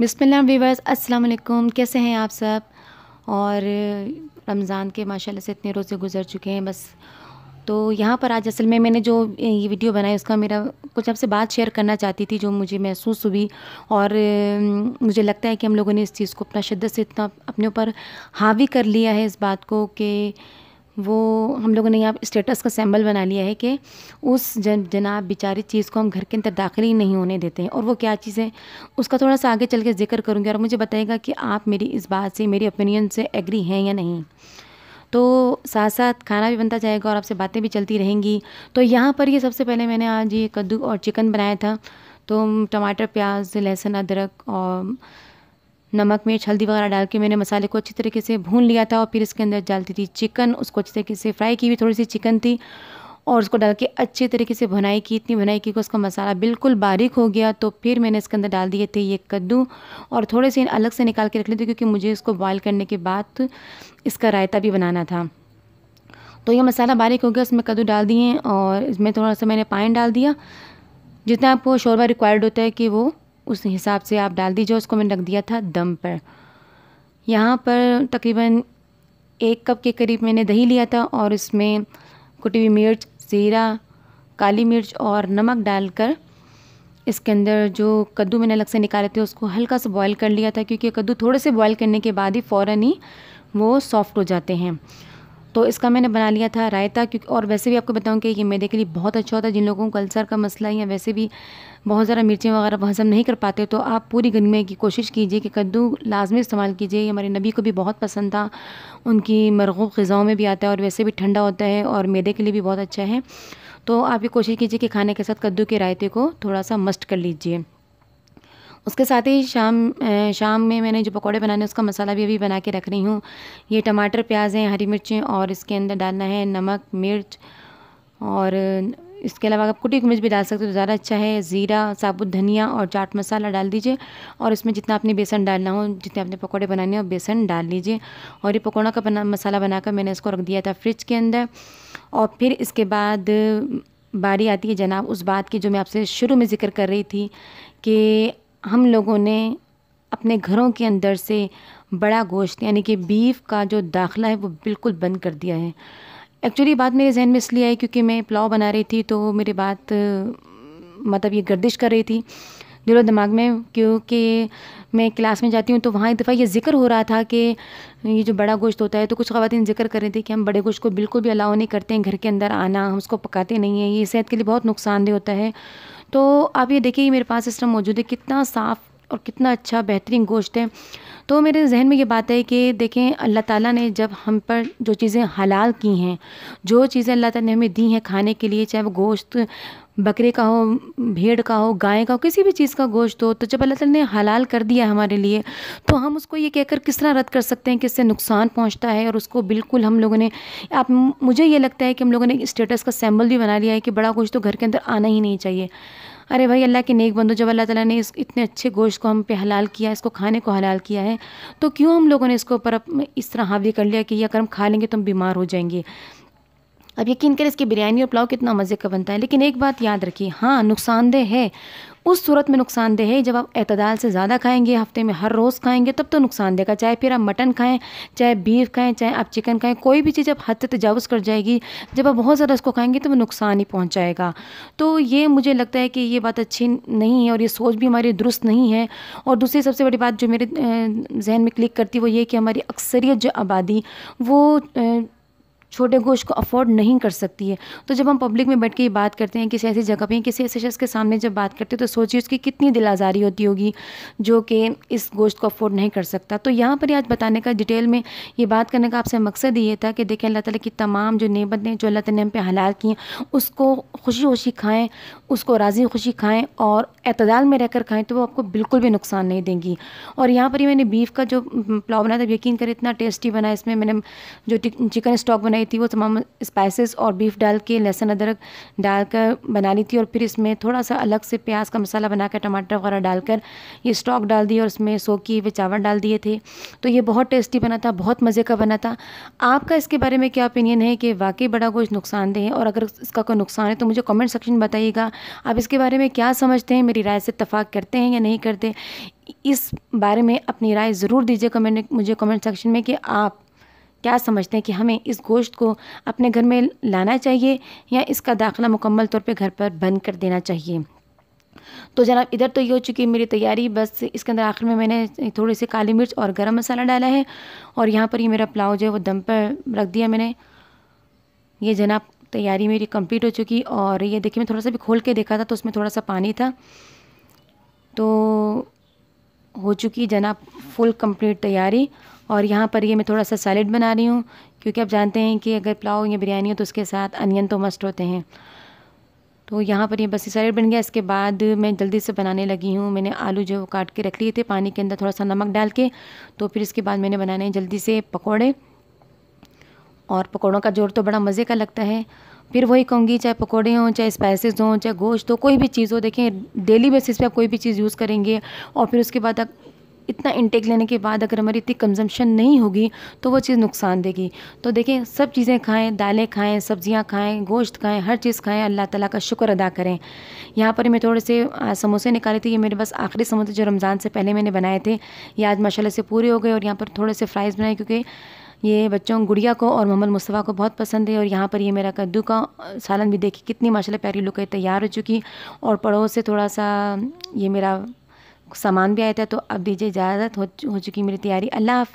बिस्मिल्लाह viewers अस्सलाम वालेकुम कैसे हैं आप सब? और रमज़ान के माशाल्लाह से इतने रोज़े गुजर चुके हैं बस। तो यहाँ पर आज असल में मैंने जो ये वीडियो बनाई, उसका मेरा कुछ आपसे बात शेयर करना चाहती थी, जो मुझे महसूस हुई। और मुझे लगता है कि हम लोगों ने इस चीज़ को अपना शिद्दत से इतना अपने ऊपर हावी कर लिया है, इस बात को कि वो हम लोगों ने यहाँ स्टेटस का सैम्बल बना लिया है कि उस जन, जनाब बेचारी चीज़ को हम घर के अंदर दाखिल ही नहीं होने देते हैं। और वो क्या चीज़ है? उसका थोड़ा सा आगे चल के ज़िक्र करूँगी और मुझे बताएगा कि आप मेरी इस बात से, मेरी ओपिनियन से एग्री हैं या नहीं। तो साथ साथ खाना भी बनता जाएगा और आपसे बातें भी चलती रहेंगी। तो यहाँ पर ये सबसे पहले मैंने आज ये कद्दू और चिकन बनाया था। तो टमाटर, प्याज, लहसुन, अदरक और नमक, मिर्च, हल्दी वगैरह डाल के मैंने मसाले को अच्छी तरीके से भून लिया था और फिर इसके अंदर डालती थी चिकन। उसको अच्छी तरीके से फ्राई की हुई थोड़ी सी चिकन थी और उसको डाल के अच्छे तरीके से भुनाई की। इतनी भुनाई की कि उसका मसाला बिल्कुल बारीक हो गया। तो फिर मैंने इसके अंदर डाल दिए थे ये कद्दू और थोड़े से अलग से निकाल के रख थे क्योंकि मुझे इसको बॉयल करने के बाद इसका रायता भी बनाना था। तो ये मसाला बारीक हो गया, उसमें कद्दू डाल दिए और इसमें थोड़ा सा मैंने पानी डाल दिया। जितना आपको शोरबा रिक्वायर्ड होता है कि वो उस हिसाब से आप डाल दीजिए, उसको मैंने रख दिया था दम पर। यहाँ पर तकरीबन एक कप के करीब मैंने दही लिया था और इसमें कुटी हुई मिर्च, ज़ीरा, काली मिर्च और नमक डालकर इसके अंदर जो कद्दू मैंने अलग से निकाले थे, उसको हल्का सा बॉईल कर लिया था, क्योंकि कद्दू थोड़े से बॉईल करने के बाद ही फ़ौर ही वो सॉफ्ट हो जाते हैं। तो इसका मैंने बना लिया था रायता क्योंकि और वैसे भी आपको बताऊँ कि ये मैदे के लिए बहुत अच्छा होता है। जिन लोगों को अल्सर का मसला या वैसे भी बहुत ज़्यादा मिर्चें वगैरह हज़म नहीं कर पाते तो आप पूरी गर्मी की कोशिश कीजिए कि कद्दू लाजमी इस्तेमाल कीजिए। हमारे नबी को भी बहुत पसंद था, उनकी मरगूब ग़ज़ाओं में भी आता है और वैसे भी ठंडा होता है और मैदे के लिए भी बहुत अच्छा है। तो आप ये कोशिश कीजिए कि खाने के साथ कद्दू के रायते को थोड़ा सा मस्ट कर लीजिए। उसके साथ ही शाम शाम में मैंने जो पकौड़े बनाने उसका मसाला भी अभी बना के रख रही हूँ। ये टमाटर, प्याज हैं, हरी मिर्चें और इसके अंदर डालना है नमक, मिर्च और इसके अलावा आप कुटी मिर्च भी डाल सकते हो तो ज़्यादा अच्छा है। ज़ीरा, साबुत धनिया और चाट मसाला डाल दीजिए और इसमें जितना आपने बेसन डालना हो, जितने आपने पकौड़े बनाने हो, बेसन डाल लीजिए और ये पकौड़ा का बना, मसाला बनाकर मैंने इसको रख दिया था फ्रिज के अंदर और फिर इसके बाद बारी आती है जनाब, उस बात की जो मैं आपसे शुरू में ज़िक्र कर रही थी कि हम लोगों ने अपने घरों के अंदर से बड़ा गोश्त, यानी कि बीफ का जो दाखला है, वो बिल्कुल बंद कर दिया है। एक्चुअली बात मेरे जहन में इसलिए आई क्योंकि मैं पुलाव बना रही थी तो मेरी बात मतलब ये गर्दिश कर रही थी। दिलो दिमाग में, क्योंकि मैं क्लास में जाती हूँ तो वहाँ एक दफ़ा ये ज़िक्र हो रहा था कि ये जो बड़ा गोश्त होता है तो कुछ ख़वान ज़िक्र कर रही थी कि हम बड़े गोश्त को बिल्कुल भी अलाउ नहीं करते हैं, घर के अंदर आना, हम उसको पकाते नहीं हैं, ये सेहत के लिए बहुत नुकसानदेह होता है। तो आप ये देखिए मेरे पास सिस्टम मौजूद है, कितना साफ़ और कितना अच्छा बेहतरीन गोश्त है। तो मेरे जहन में ये बात है कि देखें, अल्लाह ताला ने जब हम पर जो चीज़ें हलाल की हैं, जो चीज़ें अल्लाह ताला ने हमें दी हैं खाने के लिए, चाहे वो गोश्त बकरे का हो, भेड़ का हो, गाय का हो, किसी भी चीज़ का गोश्त हो तो जब अल्लाह ताला ने हलाल कर दिया हमारे लिए तो हम उसको ये कहकर किस तरह रद्द कर सकते हैं कि इससे नुकसान पहुँचता है और उसको बिल्कुल हम लोगों ने, आप, मुझे ये लगता है कि हम लोगों ने स्टेटस का सैम्बल भी बना लिया है कि बड़ा गोश्त तो घर के अंदर आना ही नहीं चाहिए। अरे भाई, अल्लाह के नेक बंदो, जब अल्लाह ताला ने इस, इतने अच्छे गोश्त को हम पे हलाल किया, इसको खाने को हलाल किया है तो क्यों हम लोगों ने इसको ऊपर इस तरह हावी कर लिया कि ये अगर हम खा लेंगे तो हम बीमार हो जाएँगे? अब यकीन करें, इसकी बिरयानी और पुलाव कितना मज़े का बनता है। लेकिन एक बात याद रखिए हाँ नुकसानदेह है। उस सूरत में नुकसानदेह है, जब आप अतदाल से ज़्यादा खाएँगे, हफ़्ते में हर रोज़ खाएँगे, तब तो नुकसानदेह का, चाहे फिर आप मटन खाएँ, चाहे बीफ खाएँ, चाहे आप चिकन खाएँ, कोई भी चीज़ अब हद तजावज़ कर जाएगी, जब आप बहुत ज़्यादा उसको खाएँगे तो वो नुकसान ही पहुँचाएगा। तो ये मुझे लगता है कि ये बात अच्छी नहीं है और ये सोच भी हमारी दुरुस्त नहीं है। और दूसरी सबसे बड़ी बात जो मेरे जहन में क्लिक करती है, वो ये कि हमारी अक्सरियत जो आबादी, वो छोटे को अफोर्ड नहीं कर सकती है। तो जब हम पब्लिक में बैठ के ये बात करते हैं, किसी ऐसी जगह पे, किसी ऐसे शख्स के सामने जब बात करते हैं तो सोचिए उसकी कितनी दिल आज़ारी होती होगी, जो कि इस गोश्त को अफोर्ड नहीं कर सकता। तो यहाँ पर आज बताने का डिटेल में ये बात करने का आपसे मकसद ये था कि देखें, अल्लाह ताला की तमाम जो नेमतें जो अल्लाह ताला ने हम पे हलाल की हैं, उसको खुशी खुशी खाएँ, उसको राज़ी खुशी खाएँ और अतदाल में रहकर खाएँ तो वो आपको बिल्कुल भी नुकसान नहीं देंगी। और यहाँ पर ही मैंने बीफ का जो पुलाव बनाया था, यकीन करें, इतना टेस्टी बना इसमें मैंने जो चिकन स्टॉक बनाई थी, वो तमाम स्पाइसेस और बीफ डाल के लहसुन, अदरक डालकर बना ली थी और फिर इसमें थोड़ा सा अलग से प्याज का मसाला बनाकर, टमाटर वगैरह डालकर ये स्टॉक डाल दिए और इसमें सोकी हुए चावल डाल दिए थे। तो ये बहुत टेस्टी बना था, बहुत मज़े का बना था। आपका इसके बारे में क्या ओपिनियन है कि वाकई बड़ा कुछ नुकसानदेह है? और अगर इसका कोई नुकसान है तो मुझे कमेंट सेक्शन में बताइएगा। आप इसके बारे में क्या समझते हैं? मेरी राय से इतफाक़ करते हैं या नहीं करते? इस बारे में अपनी राय ज़रूर दीजिए कमेंट, मुझे कमेंट सेक्शन में कि आप क्या समझते हैं कि हमें इस गोश्त को अपने घर में लाना चाहिए या इसका दाखिला मुकम्मल तौर पे घर पर बंद कर देना चाहिए? तो जनाब, इधर तो ये हो चुकी है मेरी तैयारी। बस इसके अंदर आखिर में मैंने थोड़ी से काली मिर्च और गरम मसाला डाला है और यहाँ पर ये मेरा पुलाव जो है वो दम पर रख दिया मैंने। ये जनाब, तैयारी मेरी कंप्लीट हो चुकी और ये देखिए, मैं थोड़ा सा भी खोल के देखा था तो उसमें थोड़ा सा पानी था। तो हो चुकी जनाब, फुल कंप्लीट तैयारी। और यहाँ पर ये मैं थोड़ा सा सैलेड बना रही हूँ, क्योंकि आप जानते हैं कि अगर पुलाव या बिरयानी हो तो उसके साथ अनियन तो मस्ट होते हैं। तो यहाँ पर ये बस सैलेड बन गया। इसके बाद मैं जल्दी से बनाने लगी हूँ। मैंने आलू जो काट के रख लिए थे पानी के अंदर थोड़ा सा नमक डाल के तो फिर इसके बाद मैंने बनाने जल्दी से पकौड़े। और पकौड़ों का ज़ोर तो बड़ा मज़े का लगता है। फिर वही कहूँगी, चाहे पकौड़े हों, चाहे स्पाइसेस हों, चाहे गोश्त हो, कोई भी चीज़ हो, देखें डेली बेसिस पे आप कोई भी चीज़ यूज़ करेंगे और फिर उसके बाद इतना इंटेक लेने के बाद अगर हमारी इतनी कंजम्पशन नहीं होगी तो वो चीज़ नुकसान देगी। तो देखें सब चीज़ें खाएँ, दालें खाएँ, सब्ज़ियाँ खाएँ, गोश्त खाएँ, हर चीज़ खाएँ, अल्लाह ताला का शुक्र अदा करें। यहाँ पर मैं थोड़े से समोसे निकाले थे, ये मेरे बस आखिरी समोसे जो रमज़ान से पहले मैंने बनाए थे, ये आज माशाल्लाह से पूरे हो गए और यहाँ पर थोड़े से फ्राइज़ बनाए क्योंकि ये बच्चों गुड़िया को और मोहम्मद मुस्तफ़ा को बहुत पसंद है और यहाँ पर ये मेरा कद्दू का सालन भी देखिए, कितनी माशाल्लाह प्यारी लुक है, तैयार हो चुकी और पड़ोस से थोड़ा सा ये मेरा सामान भी आया था तो अब दीजिए इजाज़त हो, चुकी मेरी तैयारी। अल्लाह हाफि